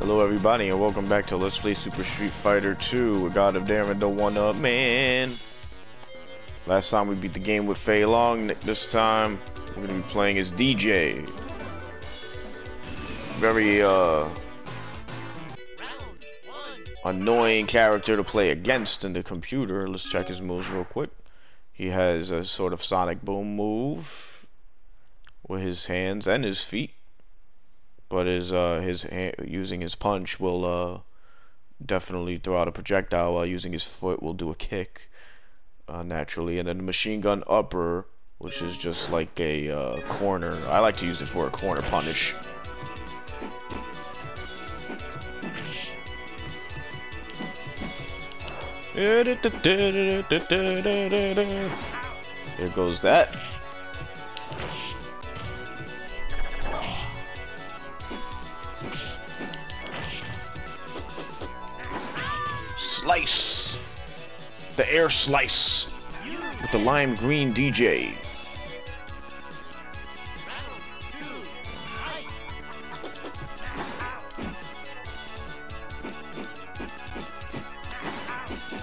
Hello everybody and welcome back to Let's Play Super Street Fighter 2 with God of Daring the One Up Man. Last time we beat the game with Fei Long, this time we're gonna be playing as Dee Jay. Very uh annoying character to play against in the computer. Let's check his moves real quick. He has a sort of sonic boom move with his hands and his feet but his uh his using his punch will uh definitely throw out a projectile while using his foot will do a kick uh, naturally. And then the machine gun upper which is just like a uh, corner. I like to use it for a corner punish. There goes that Slice! The air slice with the lime green Dee Jay.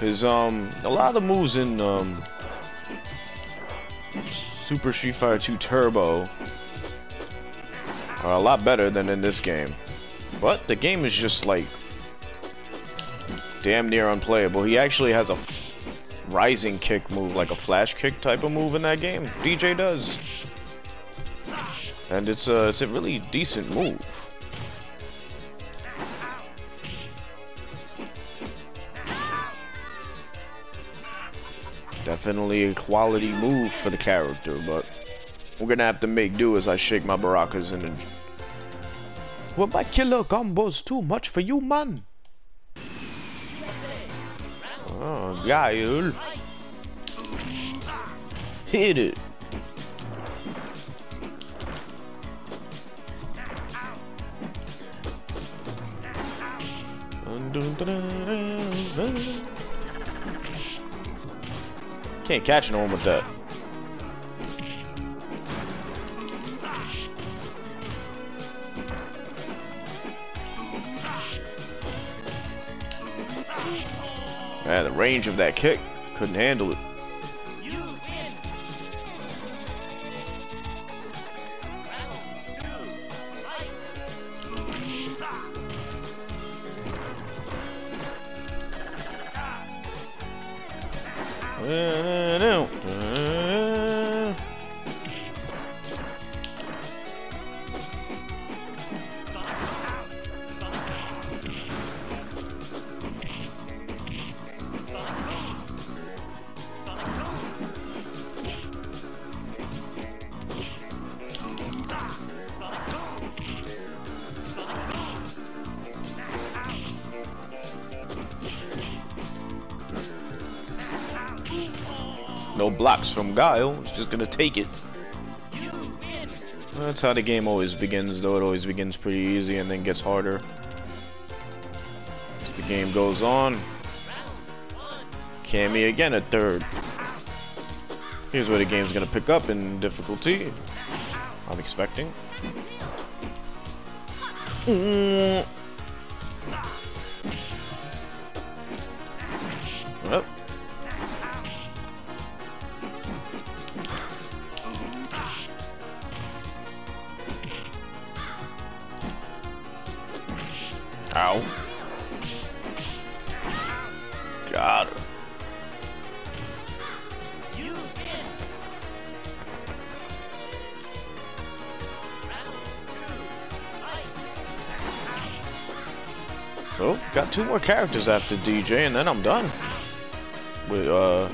His um a lot of the moves in um Super Street Fighter 2 Turbo are a lot better than in this game. But the game is just like damn near unplayable. He actually has a rising kick move, like a flash kick type of move in that game. Dee Jay does. And it's a, it's a really decent move. Definitely a quality move for the character, but we're gonna have to make do as I shake my Barakas and... Well, my killer combo's too much for you, man. Oh, Guile. Hit it. Can't catch no one with that. Yeah, the range of that kick couldn't handle it. Blocks from Guile. He's just gonna take it. That's how the game always begins, though. It always begins pretty easy and then gets harder. As the game goes on. Cammy again at third. Here's where the game's gonna pick up in difficulty. I'm expecting. Mm. Got her. So, got two more characters after Dee Jay, and then I'm done with uh,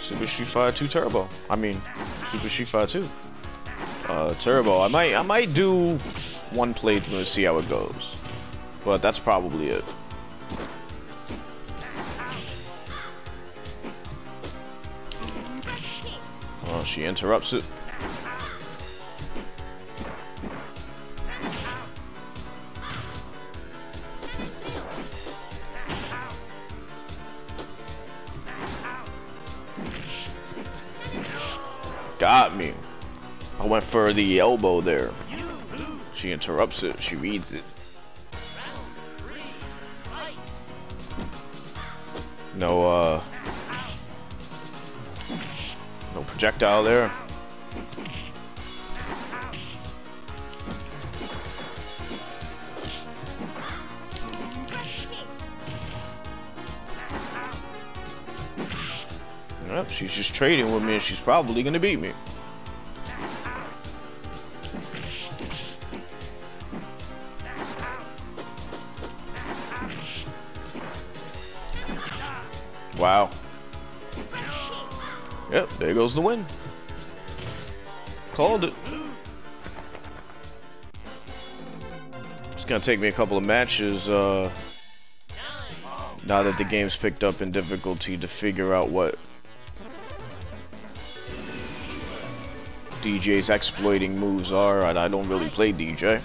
Super Street Fighter 2 Turbo. I mean, Super Street Fighter 2 uh, Turbo. I might, I might do one playthrough to see how it goes. But that's probably it. She interrupts it. Got me. I went for the elbow there. She interrupts it. She reads it. No, uh, projectile there. Yep, she's just trading with me and she's probably gonna beat me. Wow. Yep, there goes the win. Called it. It's gonna take me a couple of matches, uh, now that the game's picked up in difficulty to figure out what Dee Jay's exploiting moves are, and I don't really play Dee Jay.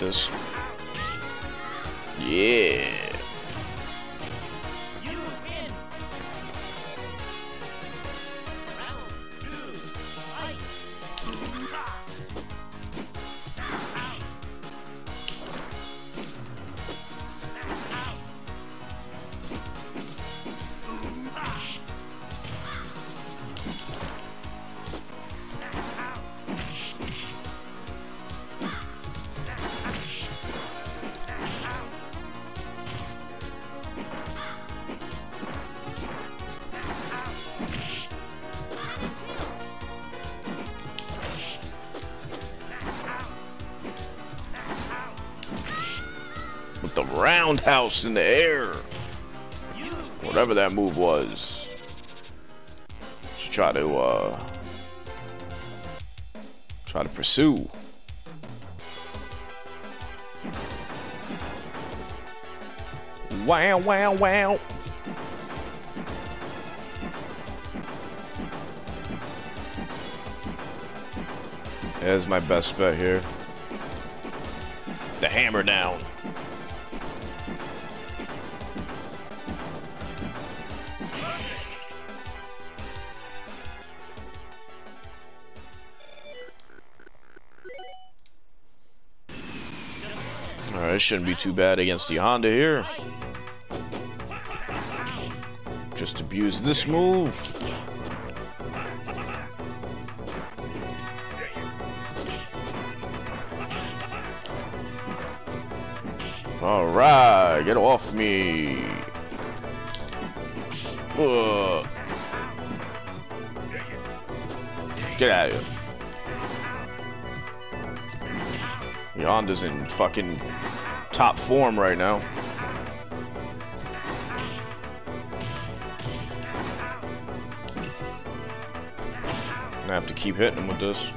This. The roundhouse in the air. Whatever that move was. Just try to, uh... Try to pursue. Wow, wow, wow. There's my best bet here. The hammer down. Shouldn't be too bad against the Honda here. Just abuse this move. Alright, get off me. Ugh. Get out of here. Honda's in fucking top form right now. Gonna have to keep hitting him with this.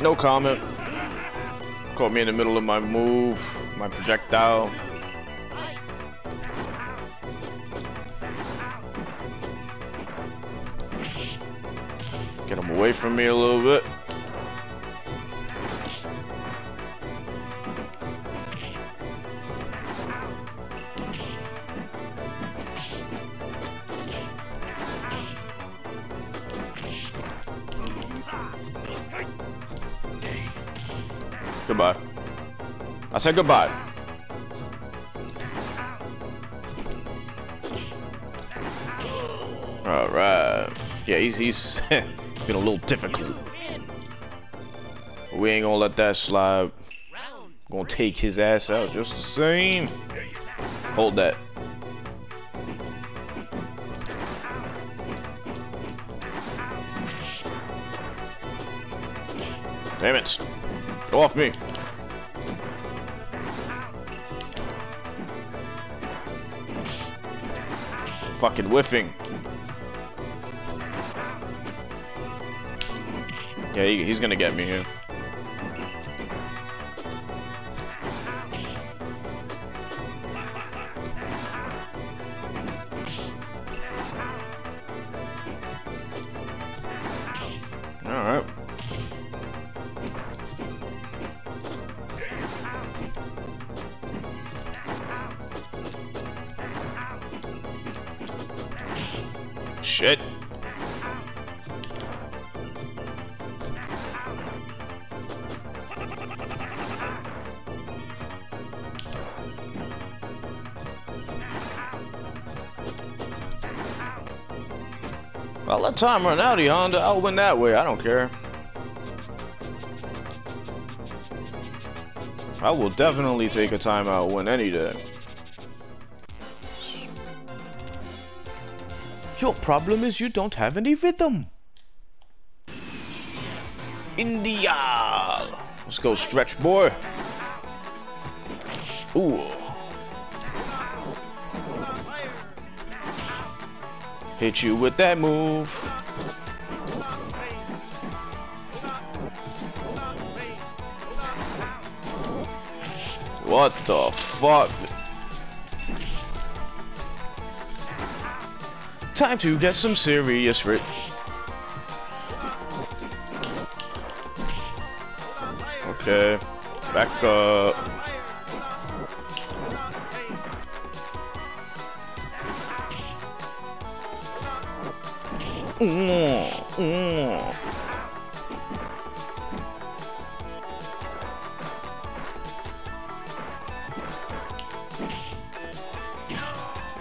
No comment. Caught me in the middle of my move, projectile. Get him away from me a little bit. Goodbye. I said goodbye. All right. Yeah, he's he's been a little difficult. We ain't gonna let that slide. Gonna take his ass out just the same. Hold that. Damn it. Go off me. Fucking whiffing. Yeah, he, he's gonna get me here. Well, let time run out, Honda. I'll win that way. I don't care. I will definitely take a timeout win any day. Your problem is you don't have any rhythm. India. Let's go, stretch boy. Ooh. Hit you with that move. What the fuck? Time to get some serious rit. Okay, back up. Mm.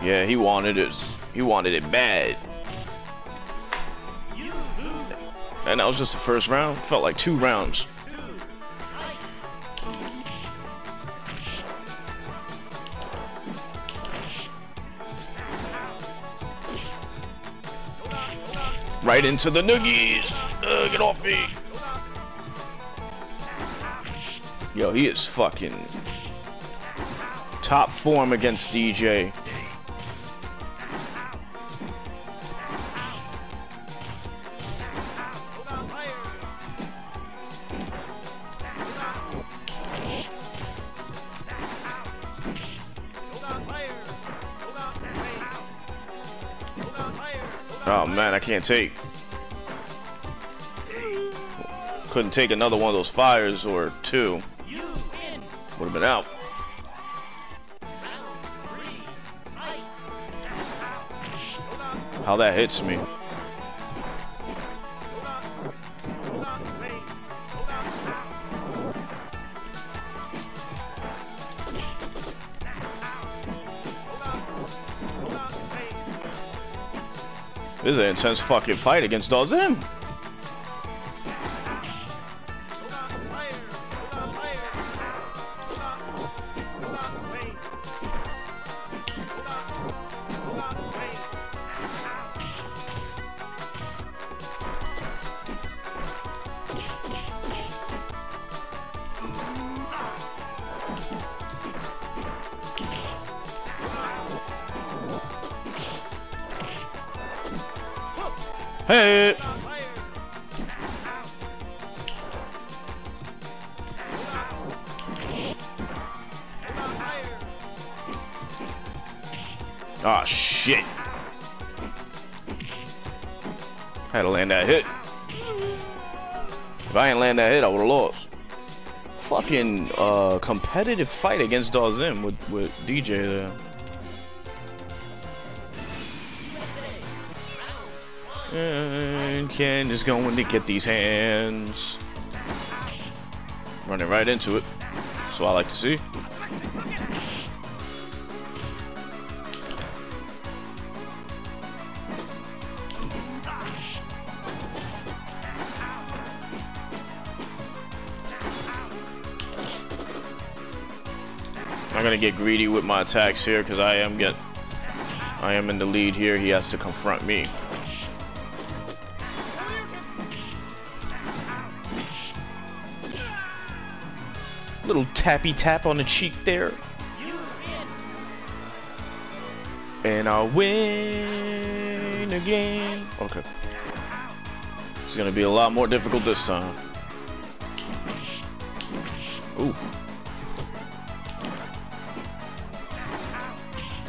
Yeah, he wanted it. He wanted it bad. And that was just the first round. Felt like two rounds. Right into the noogies. Uh, get off me. Yo, he is fucking top form against Dee Jay. Can't take. Couldn't take another one of those fires or two. Would have been out. How that hits me. This is an intense fucking fight against Dawson. Hey! Oh shit. I Had to land that hit. If I ain't land that hit, I would've lost. Fucking uh competitive fight against Dawson with, with Dee Jay there. Ken is going to get these hands. Running right into it. So I like to see. I'm gonna get greedy with my attacks here because I am get I am in the lead here. He has to confront me. Little tappy tap on the cheek there. And I'll win again. Okay. It's gonna be a lot more difficult this time. Ooh.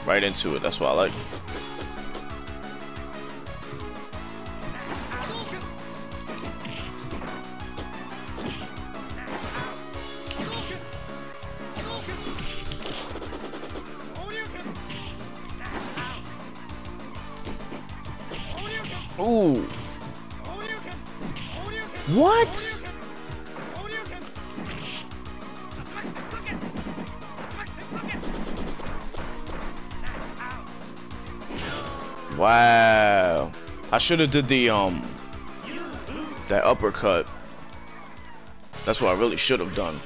Right into it, that's what I like. Should have did the um that uppercut. That's what I really should have done.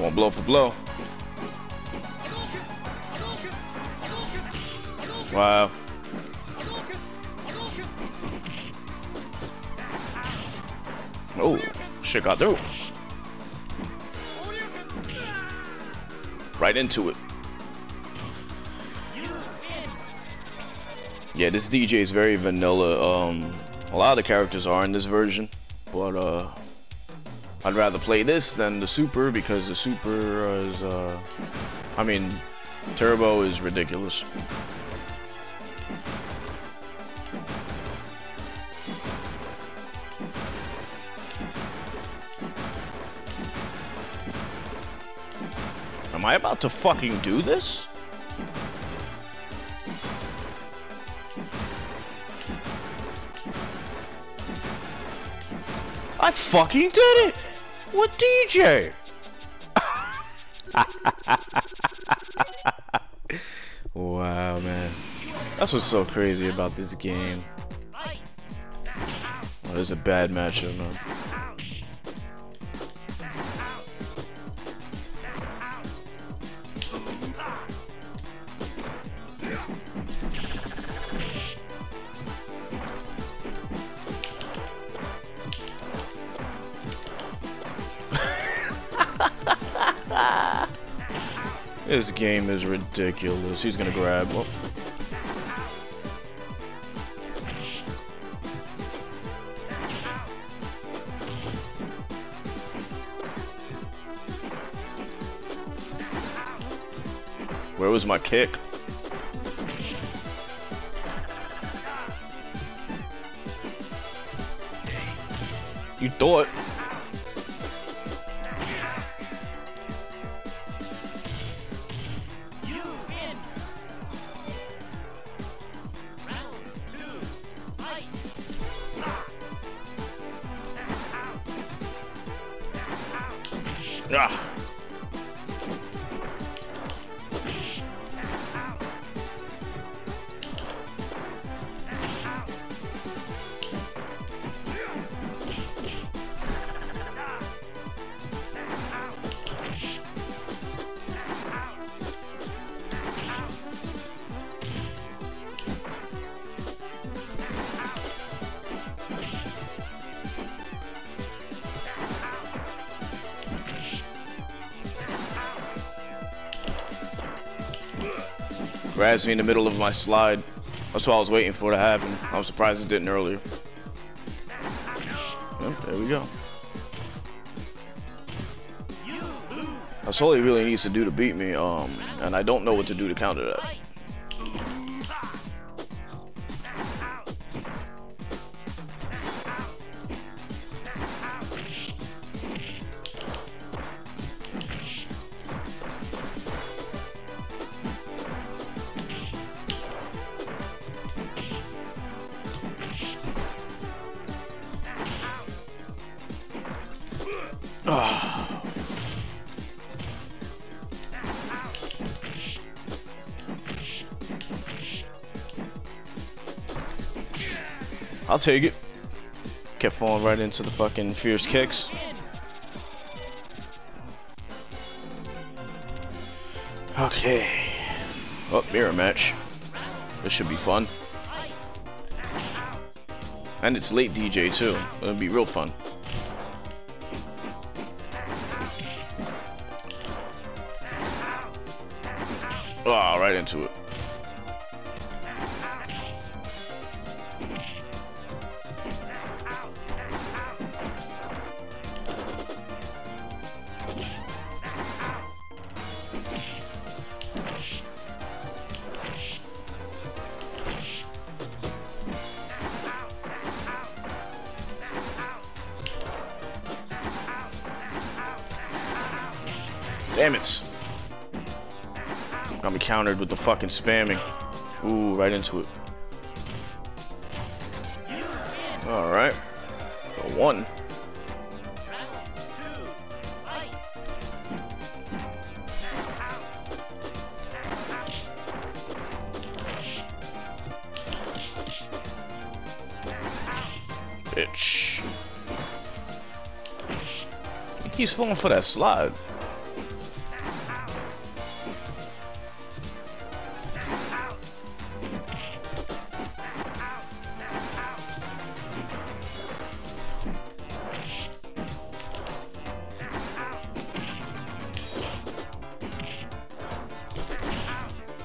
Going blow for blow. Wow. Oh, shit got through. Right into it. Yeah, this Dee Jay is very vanilla. Um, a lot of the characters are in this version, but uh, I'd rather play this than the Super because the Super is, uh, I mean, Turbo is ridiculous. Am I about to fucking do this? I fucking did it! What Dee Jay? wow, man. That's what's so crazy about this game. Oh, a bad matchup, man. This game is ridiculous. He's gonna grab. Oh. Where was my kick? You thought. Grabs me in the middle of my slide. That's what I was waiting for to happen. I was surprised it didn't earlier. Yep, there we go. That's all he really needs to do to beat me, um, and I don't know what to do to counter that. I'll take it. Kept falling right into the fucking fierce kicks. Okay. Oh, mirror match. This should be fun. And it's late Dee Jay too. It'll be real fun. Oh, right into it. Countered with the fucking spamming. Ooh, right into it. Alright. One. Bitch. He keeps falling for that slide.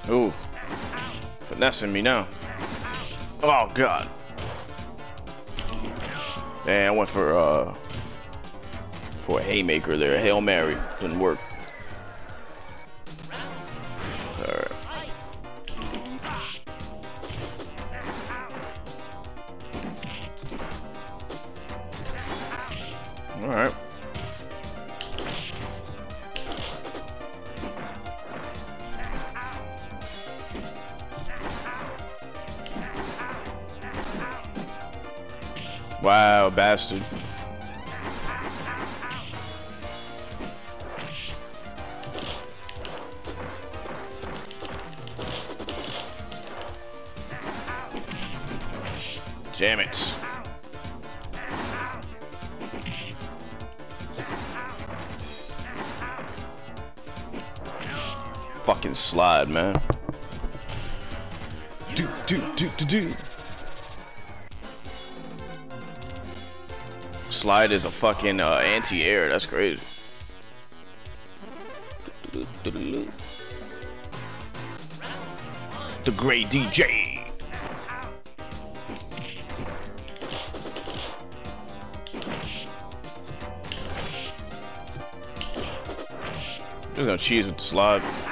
Ooh. Finessing me now. Oh, God. Man, I went for, uh, for a haymaker there. Hail Mary. Didn't work. Bastard. Damn it. Fucking slide, man. Do, do, do, do, do. Slide is a fucking uh, anti-air. That's crazy. The great Dee Jay. Just gonna cheese with the slide.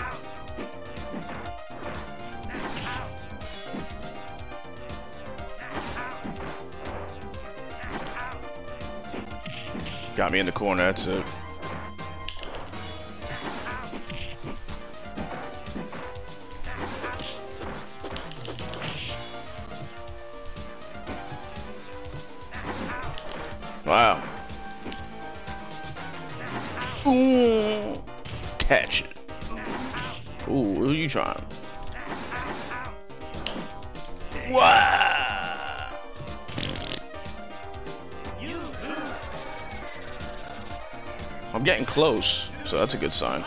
Got me in the corner, that's close, so that's a good sign.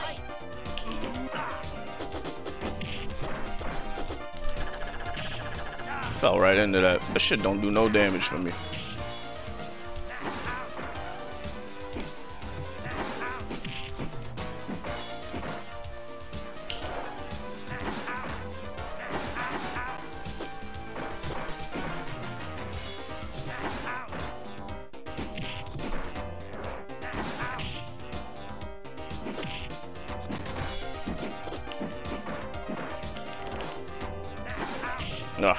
Fell right into that. That shit don't do no damage for me. Ugh.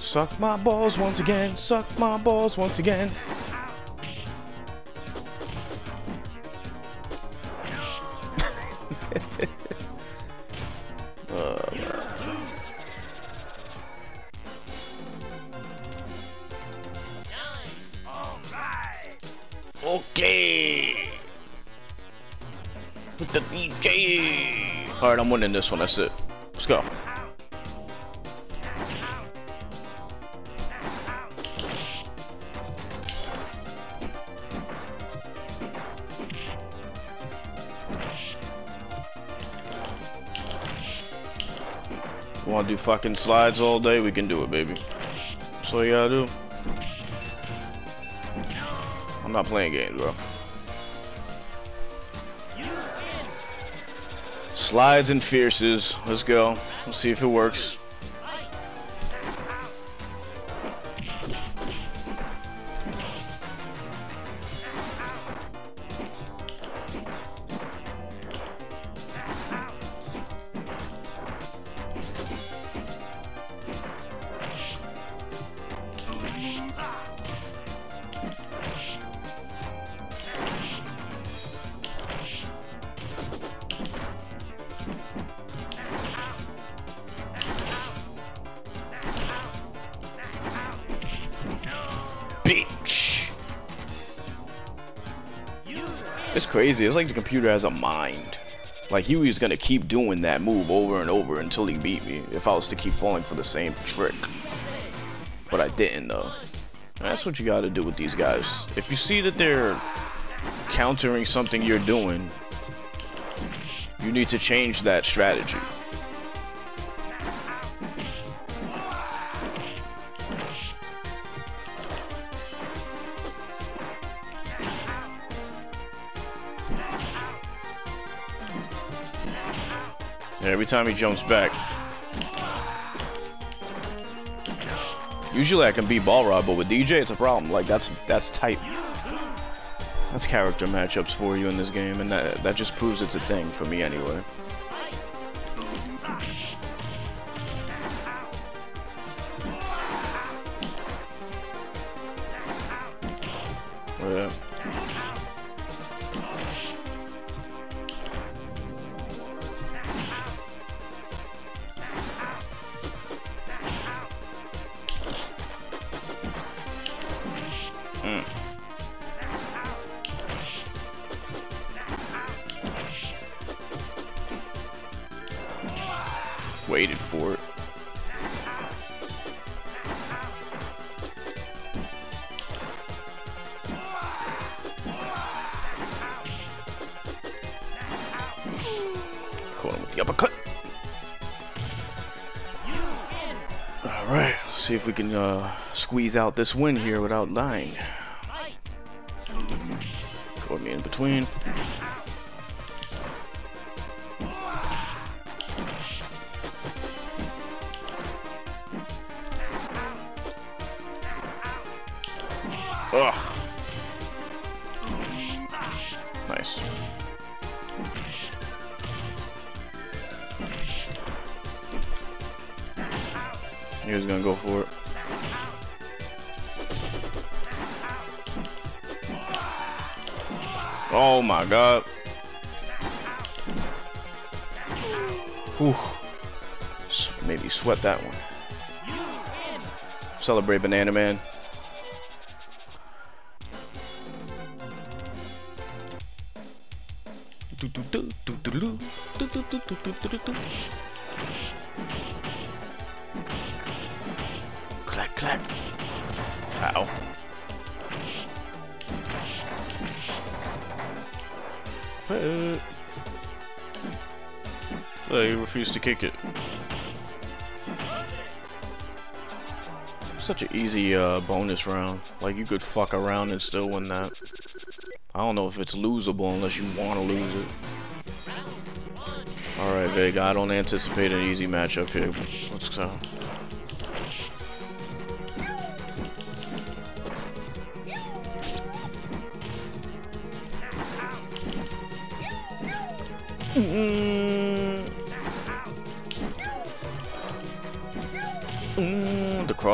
Suck my balls once again, suck my balls once again. I'm winning this one. That's it. Let's go. Want to do fucking slides all day? We can do it, baby. That's all you gotta do. I'm not playing games, bro. Slides and fierces. Let's go. Let's see if it works. Crazy. It's like the computer has a mind. Like was gonna keep doing that move over and over until he beat me. If I was to keep falling for the same trick. But I didn't though. And that's what you gotta do with these guys. If you see that they're countering something you're doing, you need to change that strategy. Time he jumps back. Usually I can beat Balrog, but with Dee Jay it's a problem. Like that's that's tight. That's character matchups for you in this game, and that that just proves it's a thing for me anyway. Yeah. Uh, squeeze out this win here without dying. Caught me in between. Ugh. Nice. He was gonna go for it. Oh my god. Whew. Maybe sweat that one. Celebrate Banana Man. He refused to kick it. Such an easy uh, bonus round. Like you could fuck around and still win that. I don't know if it's losable unless you want to lose it. Alright, Vega, I don't anticipate an easy matchup here. Let's go.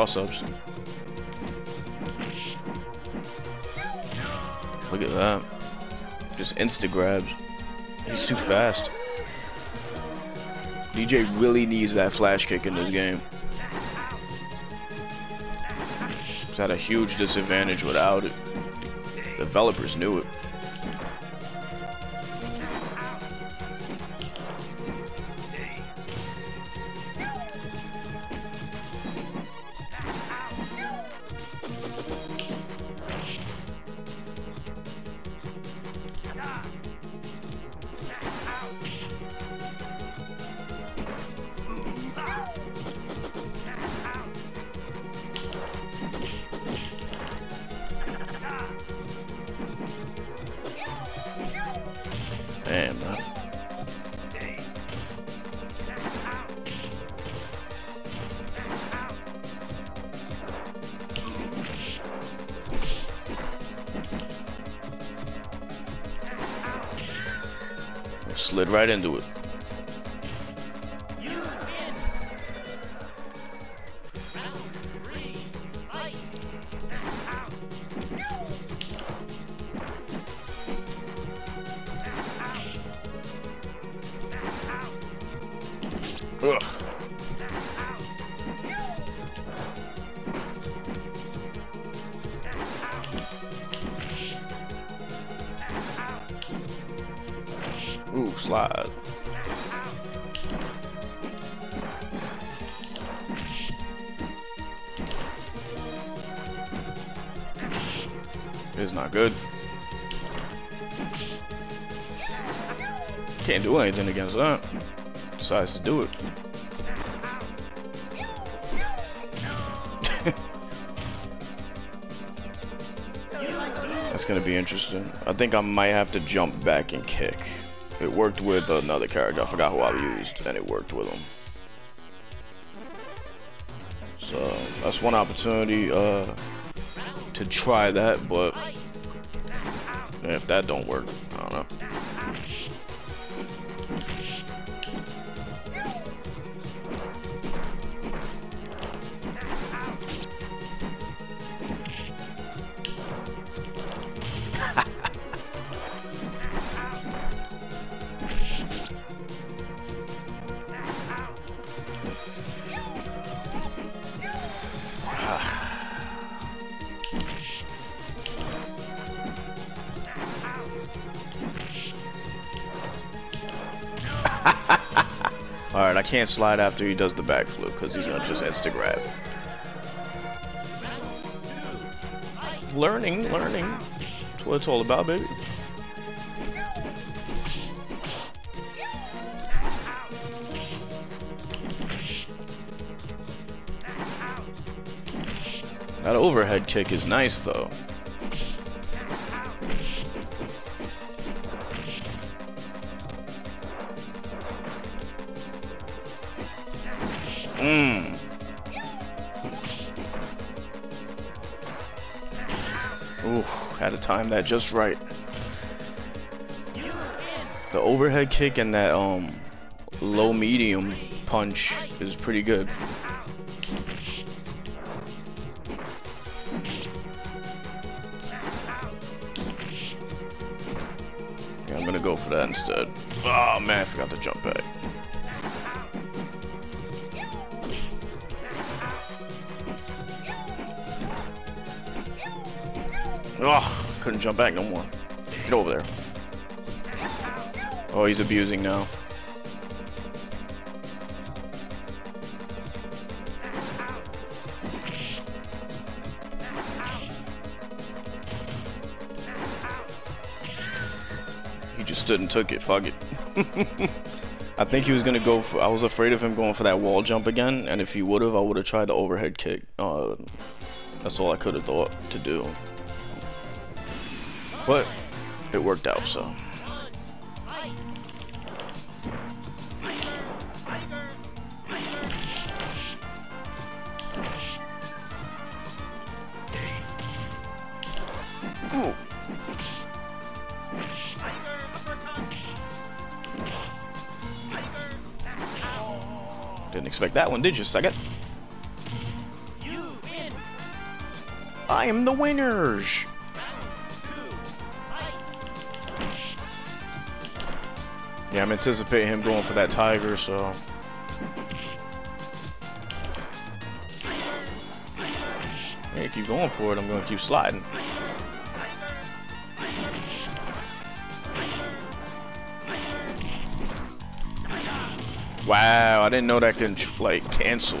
Cross-ups. Look at that. Just insta grabs. He's too fast. Dee Jay really needs that flash kick in this game. He's at a huge disadvantage without it. Developers knew it. Slide. It's not good. Can't do anything against that. Decides to do it. That's gonna be interesting. I think I might have to jump back and kick. It worked with another character. I forgot who I used, and it worked with him. So that's one opportunity uh, to try that, but if that don't work, Alright, I can't slide after he does the backflip because he's gonna just insta grab. Learning, learning. That's what it's all about, baby. That overhead kick is nice though. Time that just right. The overhead kick and that um low medium punch is pretty good. Yeah, I'm gonna go for that instead. Oh man, I forgot to jump back. Couldn't jump back no more. Get over there. Oh, he's abusing now. He just stood and took it. Fuck it. I think he was gonna go for. I was afraid of him going for that wall jump again, and if he would have, I would have tried the overhead kick. Uh, that's all I could have thought to do. But it worked out, so. Didn't expect that one, did you, Sagat? I am the winners! Yeah, I'm anticipating him going for that tiger, so. Yeah, keep going for it. I'm going to keep sliding. Wow, I didn't know that can, like, cancel.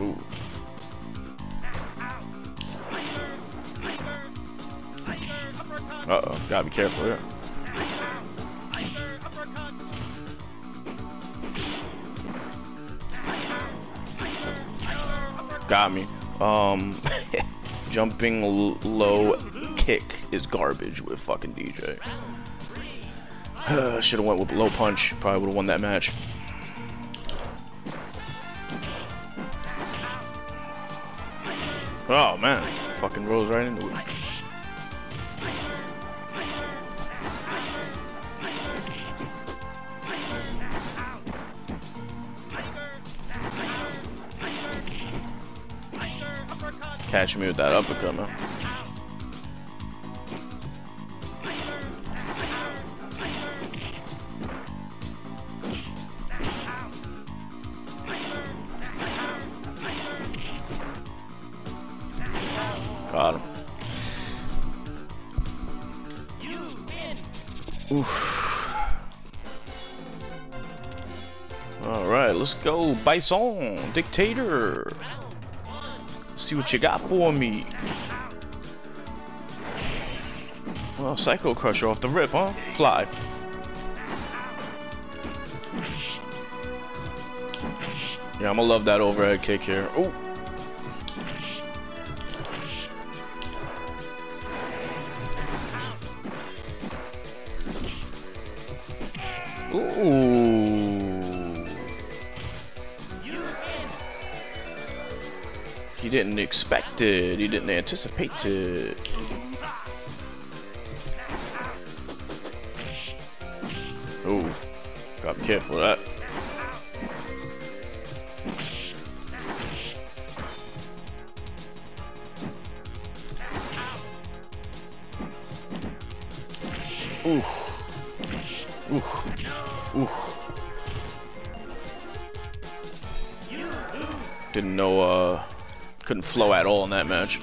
Ooh. Uh-oh, gotta be careful here. Yeah. Got me. Um, jumping low kick is garbage with fucking Dee Jay. Should have went with low punch. Probably would have won that match. With that uppercut, man. Got him. Oof. All right, let's go, Bison, Dictator. See what you got for me. Well, Psycho Crusher off the rip, huh? Fly. Yeah, I'm gonna love that overhead kick here. Ooh. Ooh. Didn't expect it. you didn't anticipate it. Ooh. Gotta be careful of that. Ooh. Ooh. Ooh. Didn't know, uh, couldn't flow at all in that match.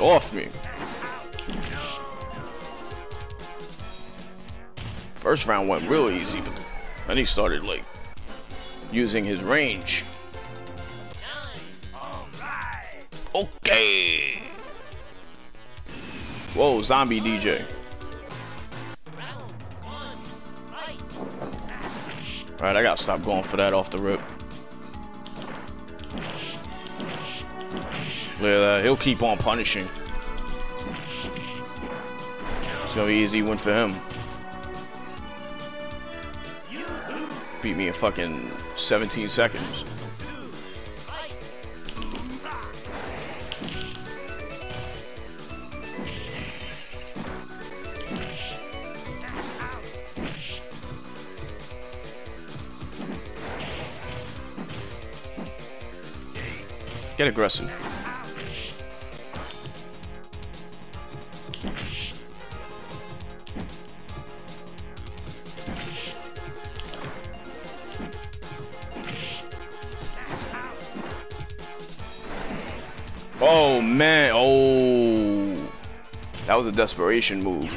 Off me. First round went real easy, but then he started like using his range. Okay. Whoa, zombie Dee Jay. Alright, I gotta stop going for that off the rip. Look at that, uh, he'll keep on punishing. It's gonna be easy win for him. Beat me in fucking 17 seconds. Get aggressive. Desperation move.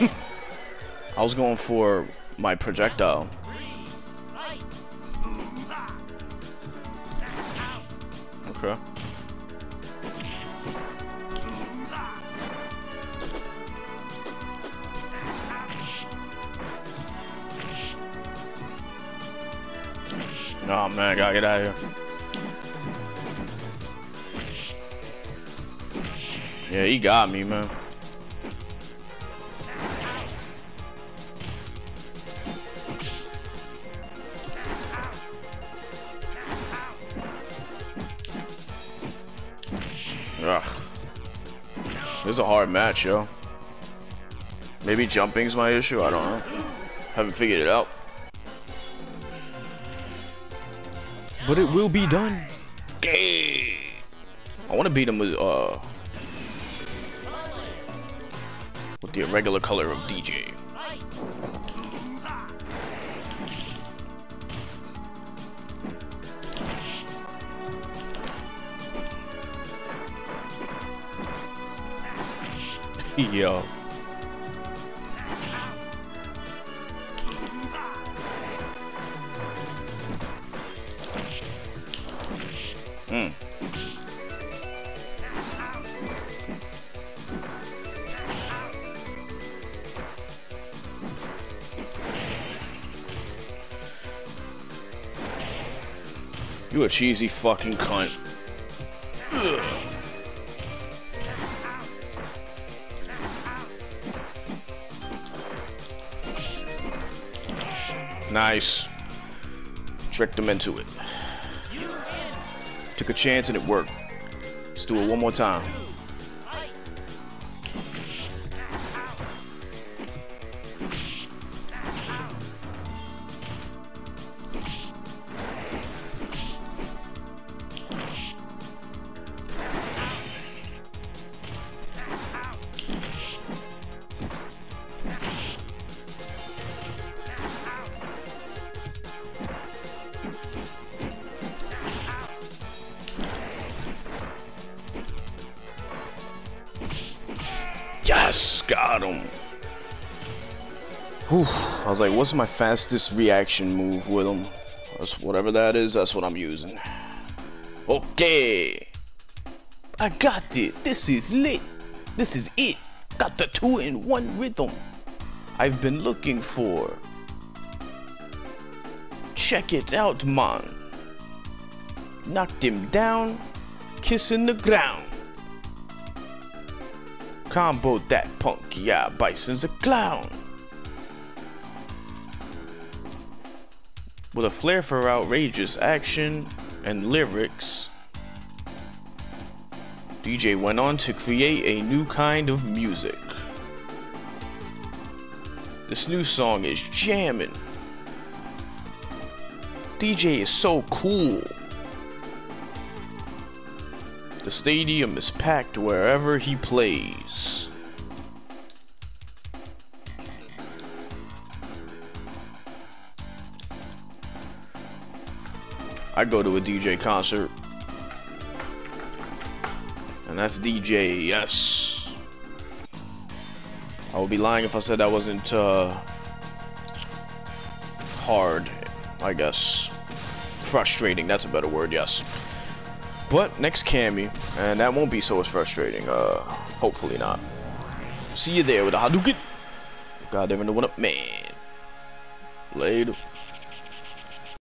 I was going for my projectile. Okay. Oh man, gotta get out of here. Yeah, he got me, man. A hard match, yo. Maybe jumping's my issue, I don't know. Haven't figured it out. But it will be done. Gay. I want to beat him with uh with the irregular color of Dee Jay. Yo. Mm. You a cheesy fucking cunt. Ugh. Nice. Tricked him into it. Took a chance and it worked. Let's do it one more time. Was my fastest reaction move with him? That's whatever that is, that's what I'm using. Okay. I got it. This is lit. This is it. Got the two in one rhythm I've been looking for. Check it out, man. Knocked him down, kissing the ground. Combo that punk, yeah, Bison's a clown. With a flair for outrageous action and lyrics, Dee Jay went on to create a new kind of music. This new song is jamming. Dee Jay is so cool. The stadium is packed wherever he plays. I go to a DJ concert. And that's Dee Jay, yes. I would be lying if I said that wasn't uh, hard, I guess. Frustrating, that's a better word, yes. But next Cammy, and that won't be so as frustrating. Uh, hopefully not. See you there with a Hadouken. God damn it, 1Up Man. Later.